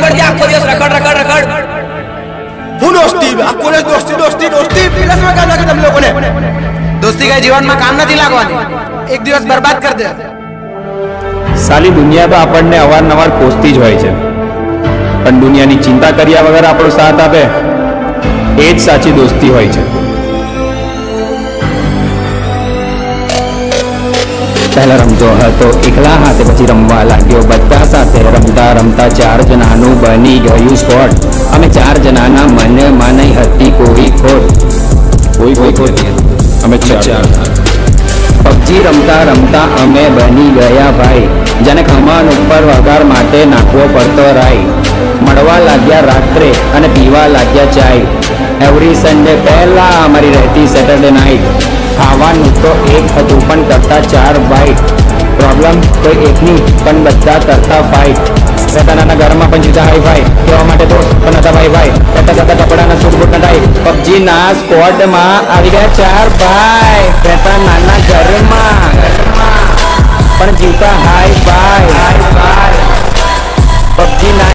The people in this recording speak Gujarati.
રખડ રખડ રખડ. હું દોસ્તી આ કોલેજ દોસ્તી દોસ્તી દોસ્તી પેલા સમય કામ લાગે તમે લોકોને. દોસ્તી કઈ જીવનમાં કામ નથી લાગવાની. એક દિવસ બરબાદ કરી દે. સાલી દુનિયા તો આપણને અવારનવાર કોસતી જ હોય છે. પણ દુનિયાની ચિંતા કર્યા વગર આપણો સાથ આપે એ જ સાચી દોસ્તી હોય છે. પહેલા રમતો હતો એકલા હાથે પછી રમવા લાગ્યો બધા સાથે રમતા રમતા ચાર જણાનું બની ગયું સ્પોટ અમે ચાર જણાના મનમાં નહીં હતી કોઈ ખોટ કોઈ કોઈ ખોટ અમે ચાર પબજી રમતા રમતા અમે બની ગયા ભાઈ જેને ખમાન ઉપર વગાર માટે નાખવો પડતો રાઈ મળવા લાગ્યા રાત્રે અને પીવા લાગ્યા ચાય એવરી સન્ડે પહેલા અમારી રહેતી સેટરડે નાઇટ તો એક હતું, પણ કરતા ચાર બાઈટ પ્રોબ્લેમ કોઈ એકની, પણ બધા કરતા ફાઇટ પોતાના ઘરમાં પણ જીતા હાઈ ફાઈ કહેવા માટે દોસ્ત પણ હતા ભાઈ ભાઈ. કરતા કરતા કપડાના સૂટ બૂટ નટાઈ પબજી ના સ્કોડમાં આવી ગયા ચાર ભાઈ. રહેતા નાના ઘરમાં. પણ જીવતા હાઈ ભાઈ હાઈ ભાઈ.